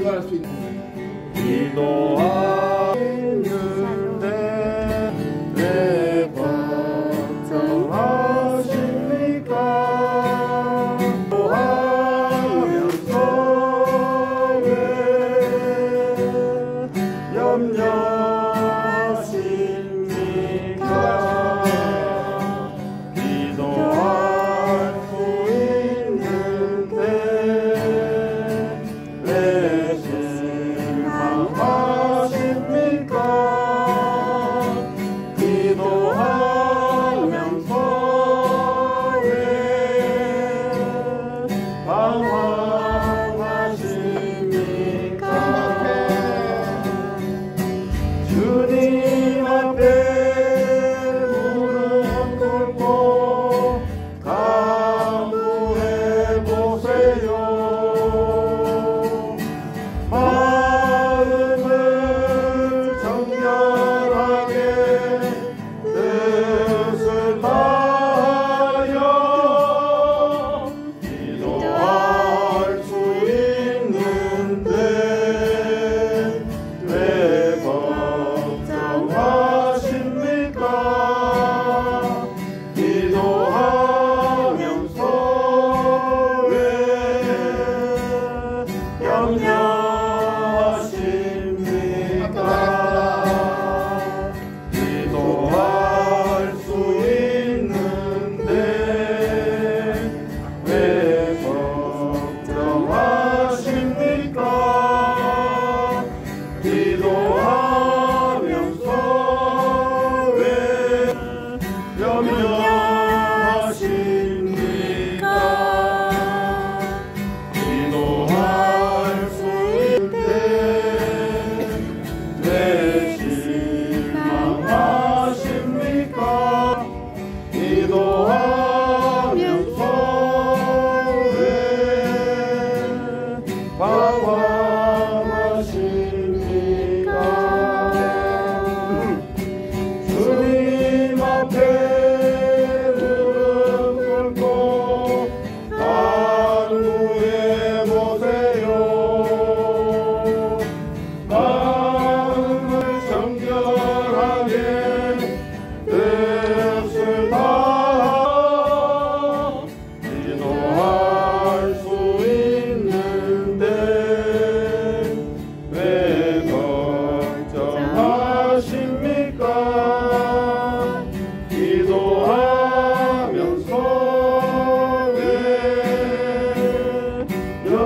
You are. goodness. te dou.